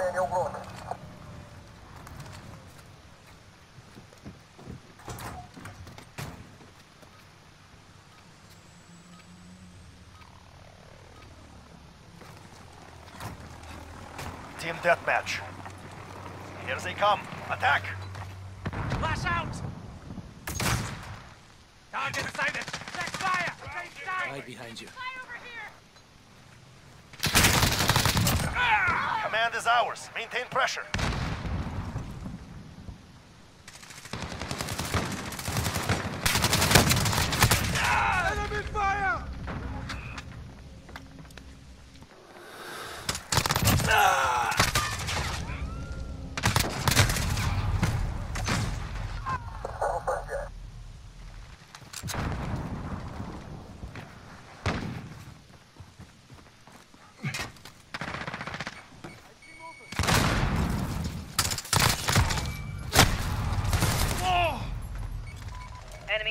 Area New Team deathmatch. Here they come. Attack! Flash out! Target sighted! Set fire! Right behind you. Fire Command is ours. Maintain pressure. Enemy fire!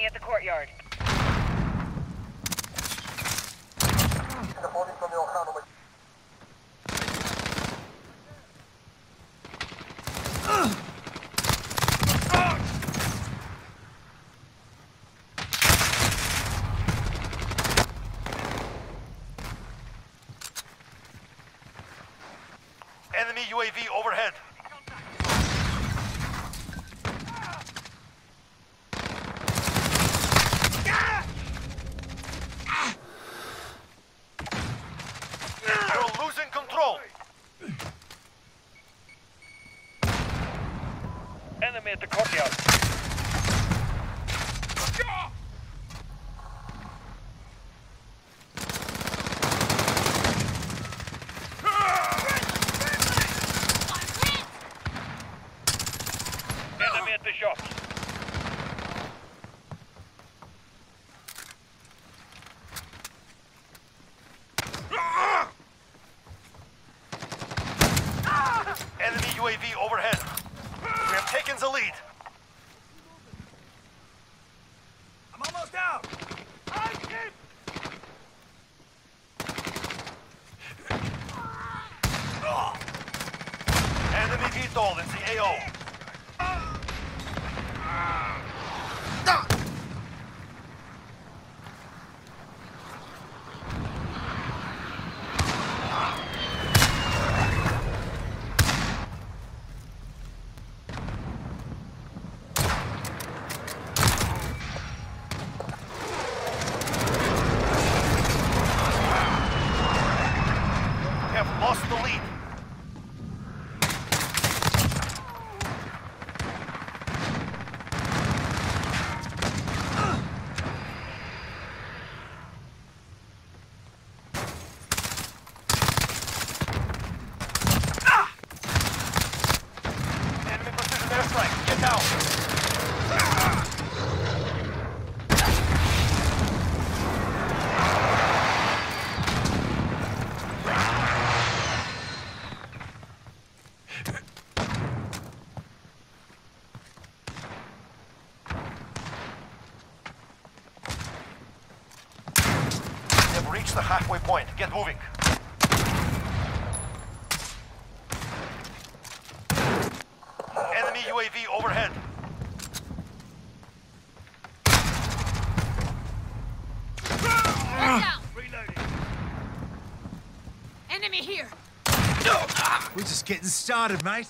at the courtyard. Enemy UAV overhead. enemy at the courtyard. Lethal, it's the AO. the halfway point. Get moving. Enemy UAV overhead. Enemy here. We're just getting started, mate.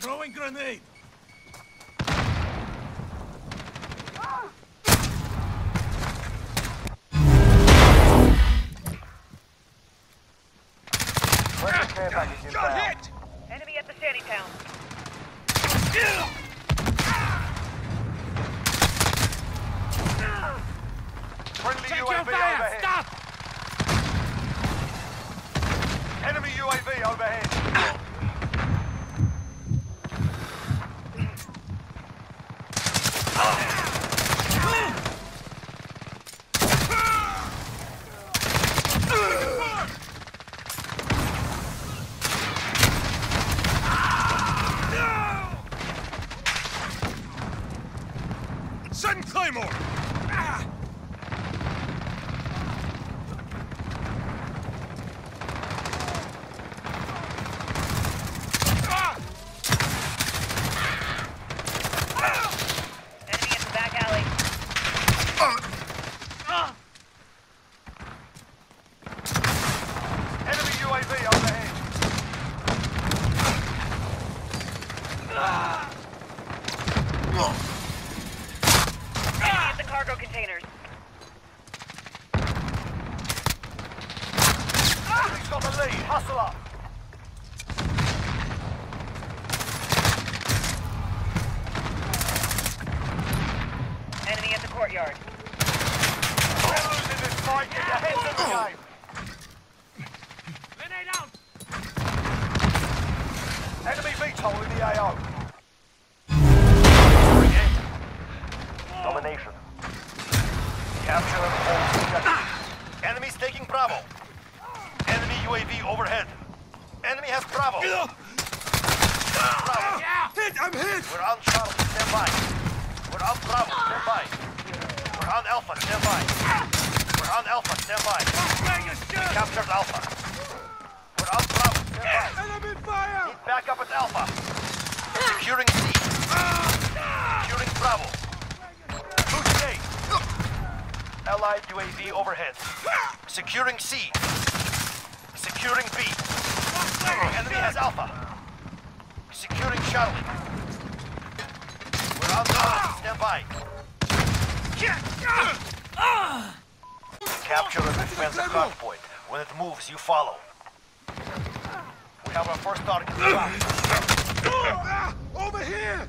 Throwing grenade. Courtyard. We're losing this fight. Get your heads in the game. Grenade out! Enemy VTOL in the AO. Domination. Capture and hold objective. Enemy's taking Bravo. Enemy UAV overhead. Enemy has Bravo. Bravo. Hit! I'm hit! We're on Charlie, stand by. We're on Bravo, stand by. We're on Alpha, stand by. We're on Alpha, stand by. Shoot! Captured Alpha. We're on Bravo, stand by. Enemy fire! Need backup at Alpha. Securing C. Securing Bravo. Push A. Allied UAV overhead. Securing C. Securing B. Enemy has Alpha. Securing Charlie. We're on Bravo, stand by. Capture and defend the hard point. When it moves, you follow. We have our first target. Over here!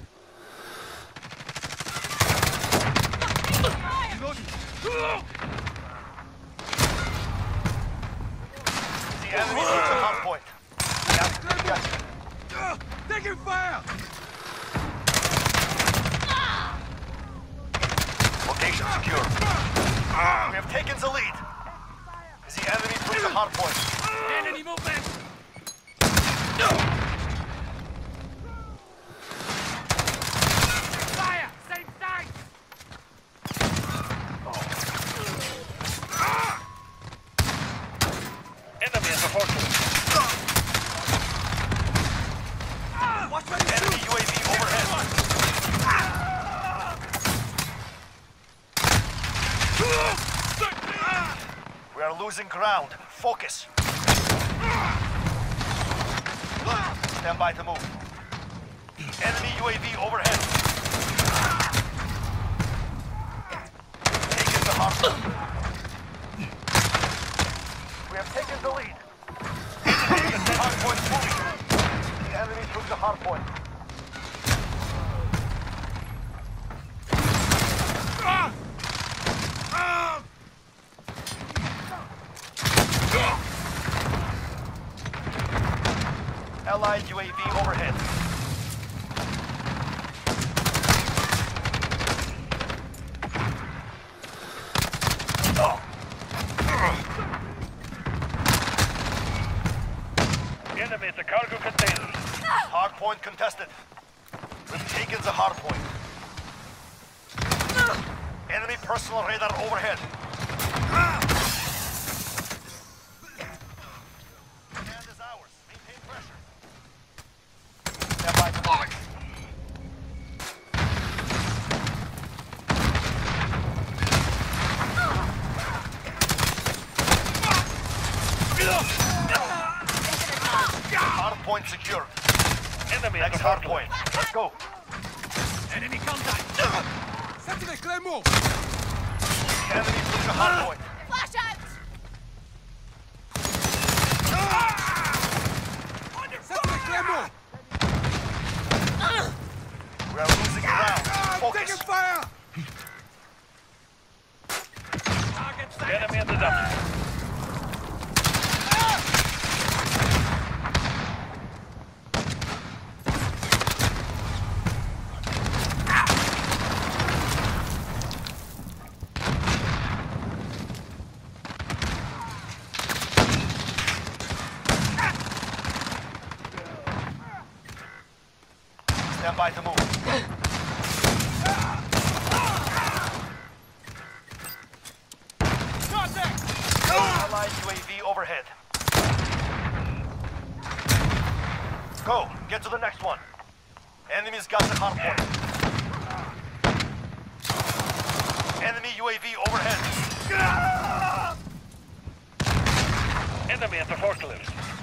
The enemy is the hard point. Taking fire! Location secure. We have taken the lead. Is the enemy took the hard point. Enemy movement! Fire! Same side! Enemy at the fortress. Enemy UAV overhead. We are losing ground. Focus. Stand by to move. Enemy UAV overhead. We have taken the lead. Moving. The enemy took the hard point. Allied UAV overhead. The cargo containers. Hard point contested. We've taken the hard point. Enemy personal radar overhead. Command is ours. Maintain pressure. Stand by to move. Hard point secured. Enemy at Next the hard fortress. point. Let's go. Enemy contact! Set to the Claymore! Enemy took the hard point. Flash out! Set to the Claymore! We are losing ground. Ah, Focus. taking fire! Target sighted. Enemy at the dump. Stand by to move. Overhead. Go. Get to the next one. Enemy's got the hard point. Enemy UAV overhead. Enemy at the forklift.